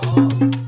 Oh.